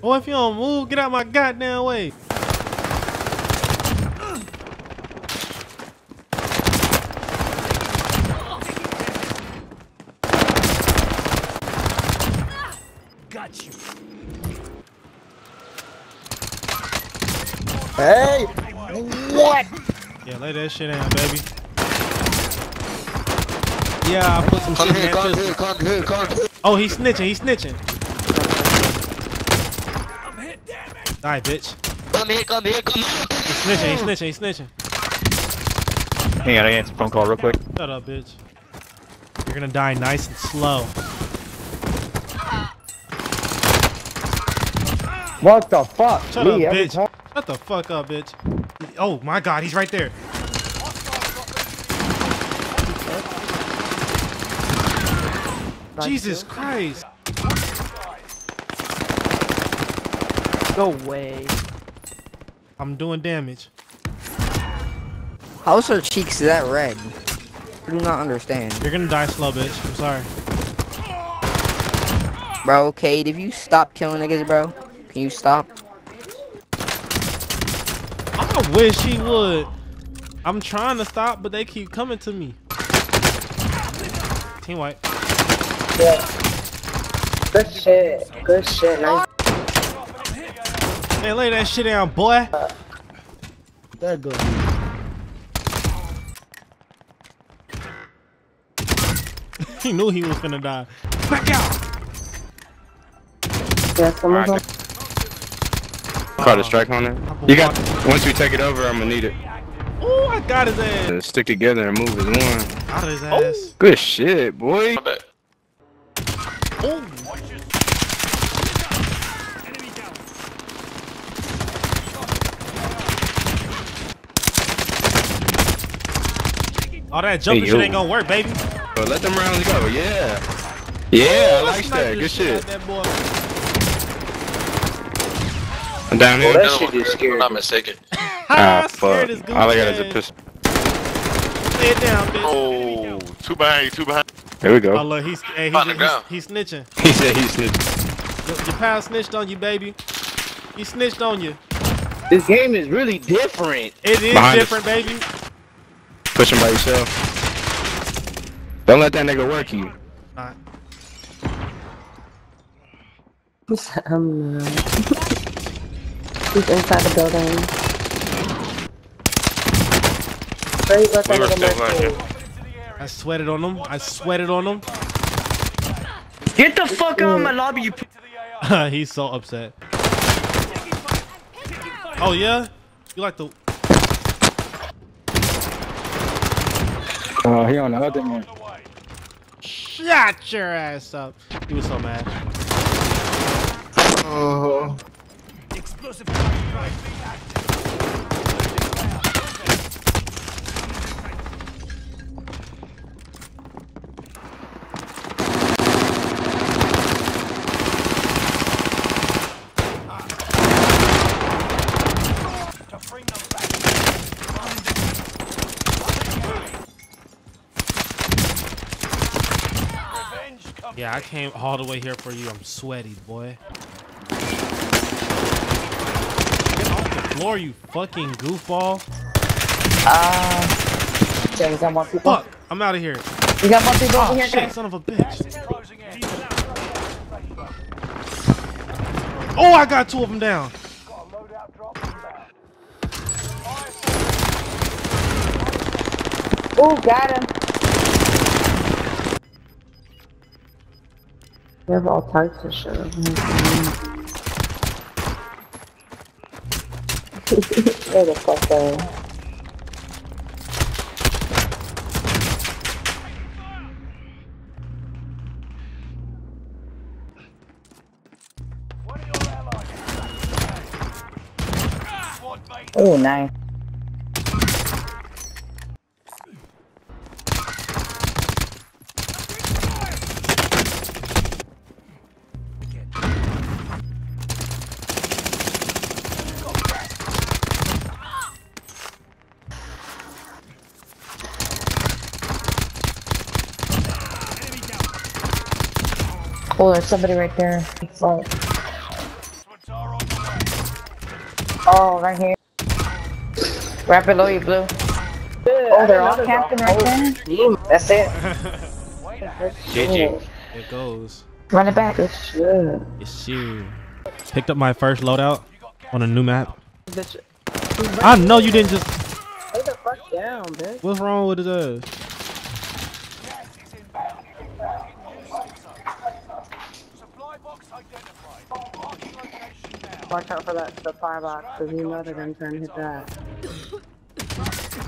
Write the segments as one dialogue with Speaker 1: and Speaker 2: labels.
Speaker 1: Boy, if you don't move, get out my goddamn way.
Speaker 2: Got you.
Speaker 3: Hey! What?
Speaker 1: Yeah, lay that shit down, baby. Yeah, I put some
Speaker 3: Come
Speaker 1: shit
Speaker 3: here,
Speaker 1: in that
Speaker 3: come here, come here, come here.
Speaker 1: Oh, he's snitching, he's snitching.
Speaker 2: I'm hit, damn it.
Speaker 1: Die, bitch.
Speaker 3: Come here, come here, come here.
Speaker 1: He's snitching, he's snitching, he's snitching.
Speaker 4: Hang on, I answer the phone call real quick.
Speaker 1: Shut up, bitch. You're gonna die nice and slow.
Speaker 5: What the fuck?
Speaker 1: Shut
Speaker 5: Me,
Speaker 1: up, bitch.
Speaker 5: time-
Speaker 1: Shut the fuck up, bitch. Oh my god, he's right there. Jesus Christ.
Speaker 6: Go away.
Speaker 1: I'm doing damage.
Speaker 6: How's her cheeks that red? I do not understand.
Speaker 1: You're gonna die slow, bitch. I'm sorry.
Speaker 6: Bro, Kade, if you stop killing niggas, bro, can you stop?
Speaker 1: I wish he would. I'm trying to stop, but they keep coming to me. Team wipe. Yeah.
Speaker 7: Good shit. Good shit. Nice.
Speaker 1: Hey, lay that shit down, boy.
Speaker 5: That good.
Speaker 1: he knew he was gonna die. Back out.
Speaker 7: Yeah, someone's on.
Speaker 4: Caught a strike on it. You got. Once we take it over, I'm gonna need it.
Speaker 1: Ooh, I got his ass.
Speaker 4: Uh, Stick together and move as one.
Speaker 1: Out of his ass.
Speaker 4: Good shit, boy.
Speaker 1: Ooh. All that jumping
Speaker 4: Hey,
Speaker 1: shit ain't gonna work, baby.
Speaker 4: Oh, let them rounds go. Yeah. Yeah, I like that. Good shit.
Speaker 1: out that.
Speaker 4: I'm down here.
Speaker 7: That shit just scared
Speaker 8: I'm
Speaker 7: me.
Speaker 8: mistaken.
Speaker 4: Ah, fuck. All I got is
Speaker 1: goofy
Speaker 4: a pistol.
Speaker 1: Lay it down, bitch.
Speaker 8: Oh, two behind you, two behind.
Speaker 4: There we
Speaker 1: Oh,
Speaker 4: go.
Speaker 1: look, he's, hey, he's,
Speaker 8: On the ground.
Speaker 1: he's, he's snitching.
Speaker 4: He said he snitched.
Speaker 1: Your, your pal snitched on you, baby. He snitched on you.
Speaker 5: This game is really different.
Speaker 1: It is
Speaker 4: Behind us.
Speaker 1: different, baby.
Speaker 4: Push him by yourself. Don't let that nigga work you.
Speaker 1: Alright.
Speaker 7: He's, uh, he's inside the building. Where you got that
Speaker 8: We were still going
Speaker 7: mercy?
Speaker 1: I sweated on him. I sweated on him.
Speaker 5: Get the fuck out of my lobby, you.
Speaker 1: he's so upset. Oh yeah? You like the
Speaker 5: Oh, he on the other one.
Speaker 1: shut your ass up. He was so mad. Uh-huh.
Speaker 2: Explosive drive active. To bring them back. Revenge comes.
Speaker 1: Yeah, I came all the way here for you. I'm sweaty, boy. Get off the floor, you fucking goofball.
Speaker 7: Ah. Yeah, we got more people.
Speaker 1: Fuck, I'm out of here.
Speaker 7: We got more people
Speaker 1: Oh
Speaker 7: over here.
Speaker 1: shit,
Speaker 7: guys.
Speaker 1: son of a bitch. Oh, I got two of them down.
Speaker 2: Got a loadout drop inbound.
Speaker 7: Ooh, got him. We have all types of shit. Where the fuck are. Oh, nice. Oh, there's somebody right there. Fuck. Oh, right here.
Speaker 6: Wrap it low, you blue.
Speaker 7: Oh, they're all camping right there.
Speaker 6: That's it.
Speaker 3: GG.
Speaker 1: It goes.
Speaker 6: Run it back.
Speaker 7: Good shit.
Speaker 1: Yes, sir. Picked up my first loadout on a new map. I know you didn't just.
Speaker 7: Lay the fuck down, bitch.
Speaker 1: What's wrong with his ass?
Speaker 7: Watch out for that supply box, because you know they're gonna try and hit that.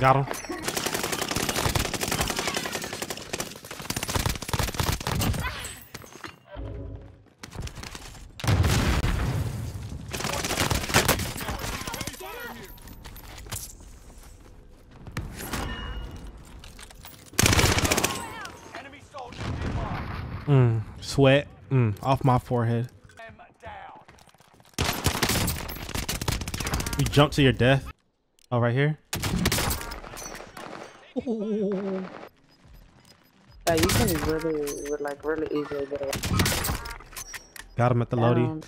Speaker 1: Got him.
Speaker 2: Enemy.
Speaker 1: Mm, sweat. Mm, off my forehead.
Speaker 2: Them down.
Speaker 1: You jump to your death. Oh, right here.
Speaker 7: Yeah, you can really, like, really easily get it.
Speaker 1: Got him at the Lodi.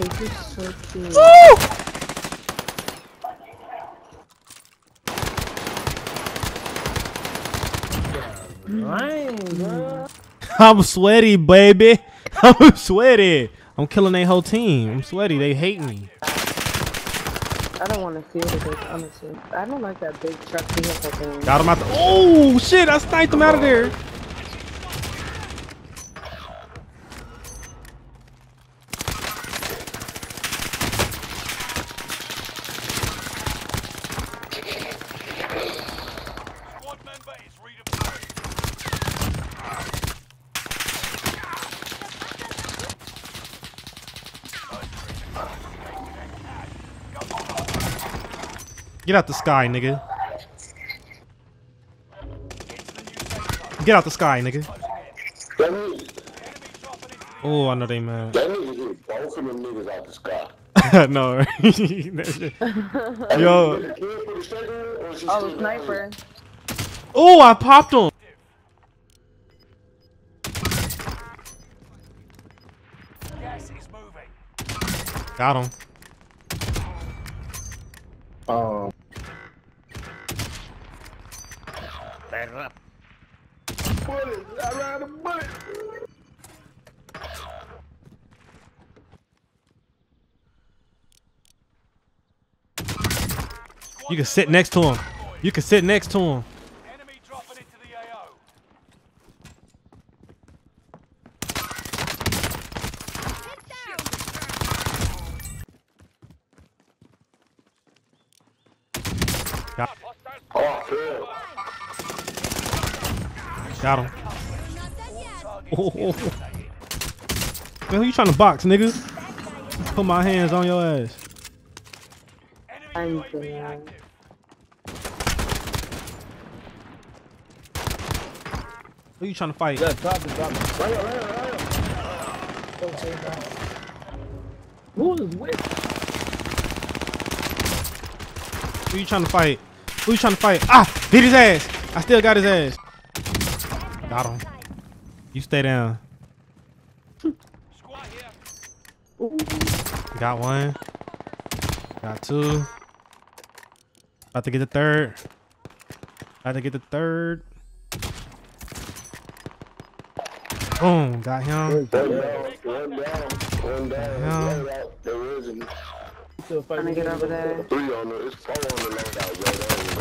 Speaker 7: Is so cute.
Speaker 1: I'm sweaty, baby. I'm sweaty. I'm killing their whole team. I'm sweaty. They hate me.
Speaker 7: I don't want to feel this, honestly. I don't like that big truck vehicle thing.
Speaker 1: Got him out the. Oh shit! I sniped him out of there.
Speaker 2: Member is redeployed.
Speaker 1: Get out the sky, nigga. Get out the sky, nigga. Oh, I know they mad.
Speaker 3: that nigga hit both of them niggas out the sky.
Speaker 1: no.
Speaker 3: Yo.
Speaker 1: Yo.
Speaker 3: The kid put a straight on her, or she
Speaker 7: Oh, sniper.
Speaker 1: Oh, I popped him.
Speaker 2: Gas is moving.
Speaker 1: Got him.
Speaker 3: Ride a bullet.
Speaker 1: You can sit next to him. You can sit next to him.
Speaker 2: Enemy dropping into the AO.
Speaker 3: Oh, hell.
Speaker 1: Got him. Oh. Man, who you trying to box, nigga? Put my hands on your ass.
Speaker 2: Enemy
Speaker 7: I'm
Speaker 2: UAV
Speaker 7: dead.
Speaker 2: active.
Speaker 1: Who you trying to fight? Who you trying to fight? Who you trying to fight? Ah! Hit his ass! I still got his ass. Got him. You stay down.
Speaker 2: Squad here.
Speaker 1: Got one. Got two. About to get the third. About to get the third. Boom. Got him.
Speaker 3: One down, one down, one down.
Speaker 1: Yeah.
Speaker 3: Loadout, There isn't
Speaker 7: Trying to get over there.
Speaker 3: three on the, it's four on the loadout, bro. There ain't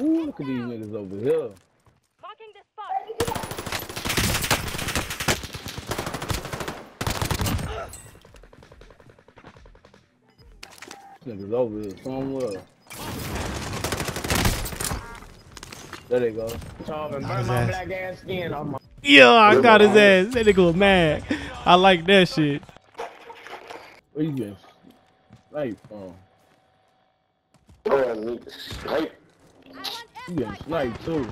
Speaker 3: no way.
Speaker 9: Ooh, look at these niggas over here. Niggas over here somewhere. There they go. Talking, burn my black ass skin off my.
Speaker 1: Yeah, I got his ass. That nigga was mad. I like that shit.
Speaker 9: Where you getting sniped from?
Speaker 3: Oh, nigga, snipe.
Speaker 9: You getting sniped too.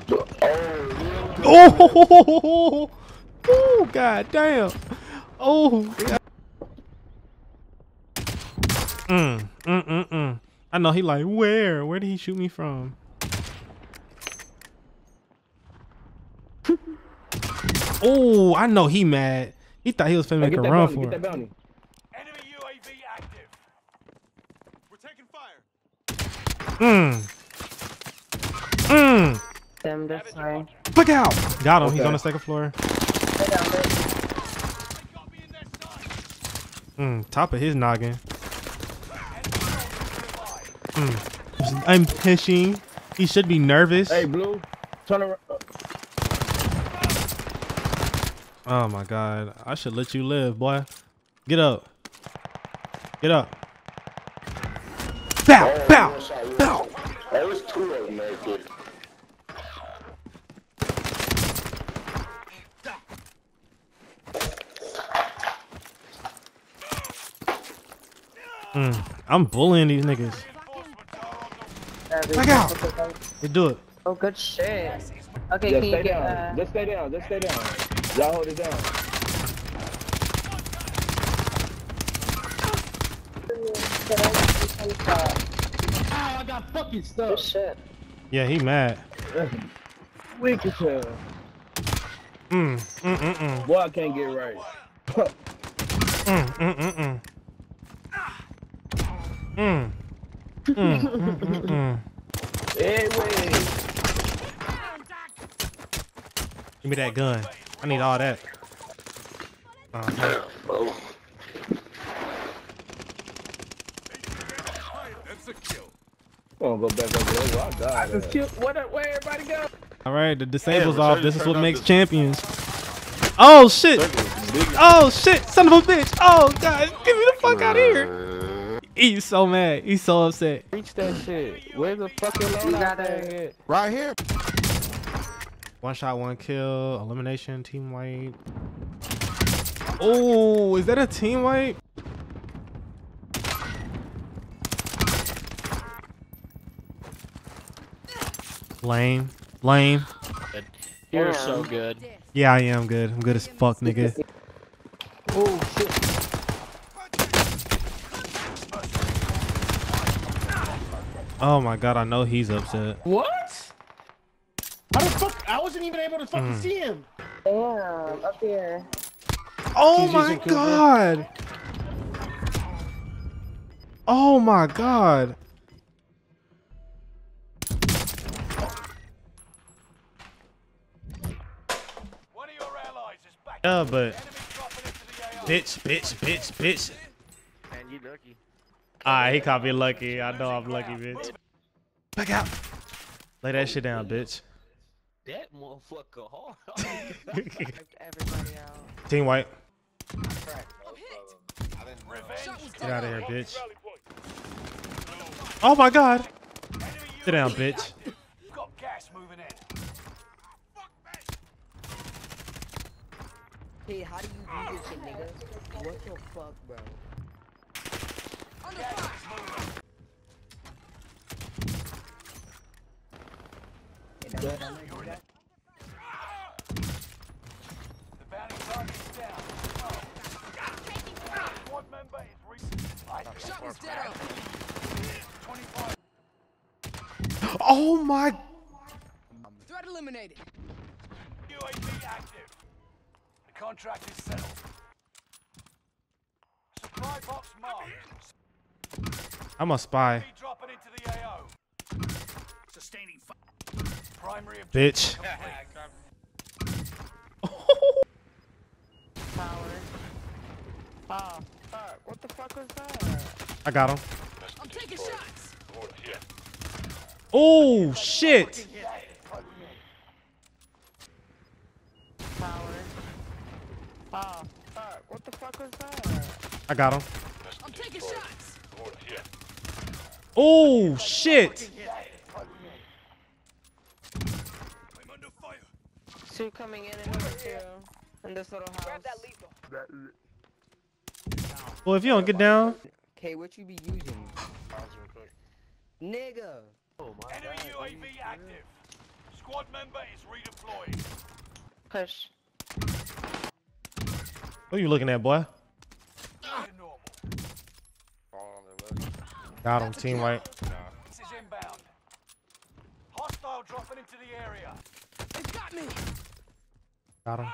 Speaker 1: Oh, oh, god damn. Oh. God. Mm, mm, mm, mm. I know he like, where? Where did he shoot me from? oh, I know he mad. He thought he was finna
Speaker 9: Hey,
Speaker 1: make
Speaker 9: get
Speaker 1: a
Speaker 9: that
Speaker 1: run
Speaker 9: bounty,
Speaker 1: for
Speaker 9: get that
Speaker 1: it.
Speaker 9: bounty.
Speaker 2: Enemy UAV active.
Speaker 8: We're taking fire.
Speaker 1: Mm. Mm.
Speaker 7: Them this way.
Speaker 1: Look out. Got him. He's
Speaker 9: Okay.
Speaker 1: on the second floor.
Speaker 7: Stay down there.
Speaker 2: They got me in their sights.
Speaker 1: Mm, top of his noggin.
Speaker 2: Enemy soldiers nearby.
Speaker 1: Mm. I'm pushing. He should be nervous.
Speaker 9: Hey, Blue. Turn around.
Speaker 1: Oh my god. I should let you live, boy. Get up. Get up. Bow,
Speaker 3: Oh,
Speaker 1: bow,
Speaker 3: shot,
Speaker 1: bow.
Speaker 3: shot. There was two of them right there.
Speaker 1: Mm. I'm bullying these niggas.
Speaker 7: There we
Speaker 1: Back
Speaker 7: go.
Speaker 1: out.
Speaker 7: Okay, go.
Speaker 1: Do it.
Speaker 7: Oh, good shit. Okay,
Speaker 9: yeah,
Speaker 7: can you get
Speaker 9: down.
Speaker 7: uh,
Speaker 9: Just stay down. Just stay down. Y'all hold it down. Ah, I got fucking
Speaker 7: Good
Speaker 9: stuck.
Speaker 7: shit.
Speaker 1: Yeah, he mad.
Speaker 9: Weak as hell.
Speaker 1: Mm, mm, mm, mm,
Speaker 9: Boy, I can't get right.
Speaker 1: mm, mm, mm, mm. Mm. Mm, mm, mm, mm.
Speaker 9: Hey, wait.
Speaker 1: Give me that gun. I need all that.
Speaker 3: Oh,
Speaker 8: That's a kill.
Speaker 9: I'm gonna go back over there. Well, I died. I just killed. Where, where everybody go?
Speaker 1: All right, the disable's
Speaker 8: Yeah,
Speaker 1: off. This is what makes champions. Oh shit! Oh shit! Son of a bitch! Oh god! Get me the fuck out of here! He's so mad. He's so upset.
Speaker 9: Reach that shit. Where the fucking
Speaker 7: You
Speaker 9: loadout
Speaker 7: gotta-
Speaker 4: Right here.
Speaker 1: One shot, one kill, elimination, team wipe. Oh, is that a team wipe? Lame. Lame.
Speaker 7: You're so good.
Speaker 1: Yeah, I am good. I'm good as fuck, nigga.
Speaker 9: Oh
Speaker 1: my god, I know he's upset.
Speaker 9: What? How the fuck? I wasn't even able to fucking
Speaker 1: Mm.
Speaker 9: see him.
Speaker 7: Damn, up here.
Speaker 1: Oh
Speaker 9: GG's
Speaker 1: my god! Oh my god!
Speaker 2: One of your allies is back.
Speaker 1: Yeah, but
Speaker 2: Enemy dropping into the AO.
Speaker 1: bitch, bitch, bitch, bitch.
Speaker 5: Man, you lucky.
Speaker 1: Alright, he caught me lucky. I know I'm lucky, bitch. Back out. Lay that shit down, bitch.
Speaker 5: That motherfucker hard.
Speaker 1: Team
Speaker 2: wipe.
Speaker 1: Get out of here, bitch. Oh my god.
Speaker 2: Enemy
Speaker 1: Sit down,
Speaker 2: UAV
Speaker 1: bitch.
Speaker 2: Got gas moving in.
Speaker 6: Hey, how do you do this shit, nigga? What the fuck, bro?
Speaker 2: The bounty target is down. Squad member is re- Shotgun's dead up. 25
Speaker 1: Oh my.
Speaker 6: Threat eliminated.
Speaker 2: UAV active. The contract is settled. Supply box marked.
Speaker 1: I'm a spy.
Speaker 2: Into the AO. Sustaining. Primary
Speaker 1: Bitch.
Speaker 7: Power. Oh, fuck. What the fuck was that?
Speaker 1: I got him.
Speaker 6: I'm taking shots.
Speaker 1: Oh shit.
Speaker 7: Power. Oh, fuck. What the fuck was that?
Speaker 1: I got him.
Speaker 6: I'm taking shots.
Speaker 1: Oh shit.
Speaker 7: Two coming in and over two. In this little house. Grab that
Speaker 1: Well, if you don't get down,
Speaker 6: Okay, what you be using? Nigga.
Speaker 2: Oh my Enemy UAV active. squad member is redeploying.
Speaker 7: Push.
Speaker 1: Who you looking at, boy?
Speaker 2: Back to normal.
Speaker 1: Got him, team wipe.
Speaker 2: This is inbound. Hostile dropping into the area.
Speaker 1: Got him.